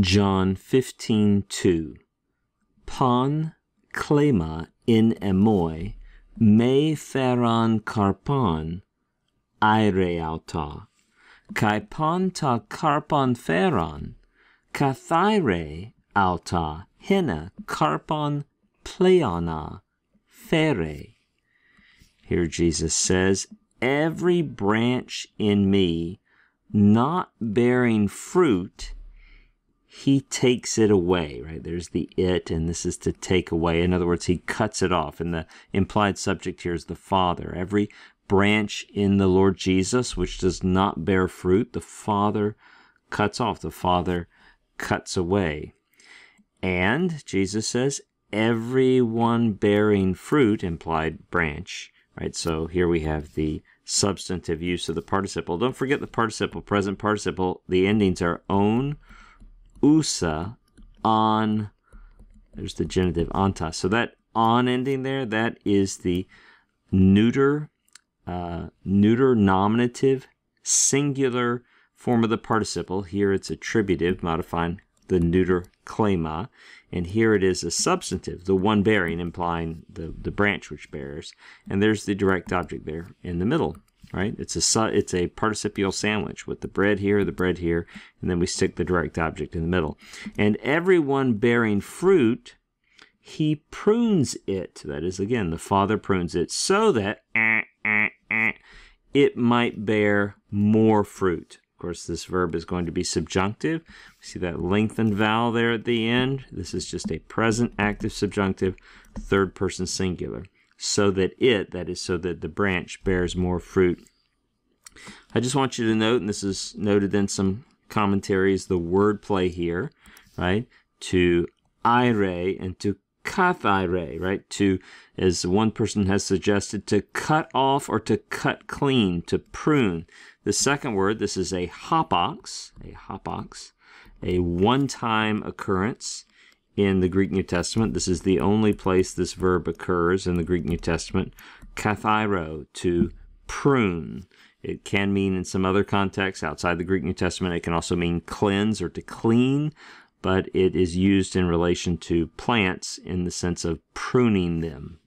John 15:2 Pon klema in emoi me feron karpon aire auta. Kai pon ta karpon feron kathaire auta. Hina karpon pleona fere here Jesus says every branch in me not bearing fruit he takes it away, right? There's the it, and this is to take away. In other words, he cuts it off. And the implied subject here is the Father. Every branch in the Lord Jesus which does not bear fruit, the Father cuts off, the Father cuts away. And Jesus says, everyone bearing fruit, implied branch, right? So here we have the substantive use of the participle. Don't forget the participle, present participle. The endings are own usa on there's the genitive anta so that on ending there that is the neuter uh, neuter nominative singular form of the participle. Here it's attributive modifying the neuter klema and here it is a substantive the one bearing implying the, the branch which bears. And there's the direct object there in the middle right? It's a it's a participial sandwich with the bread here, the bread here, and then we stick the direct object in the middle. And everyone bearing fruit, he prunes it. That is again, the Father prunes it so that eh, eh, eh, it might bear more fruit. Of course, this verb is going to be subjunctive. See that lengthened vowel there at the end? This is just a present active subjunctive, third person singular so that it, that is, so that the branch bears more fruit. I just want you to note, and this is noted in some commentaries, the word play here, right? To ire and to kathire, right? To, as one person has suggested, to cut off or to cut clean, to prune. The second word, this is a hapax, a hapax, a one-time occurrence in the Greek New Testament. This is the only place this verb occurs in the Greek New Testament. Kathairo, to prune. It can mean in some other contexts outside the Greek New Testament, it can also mean cleanse or to clean, but it is used in relation to plants in the sense of pruning them.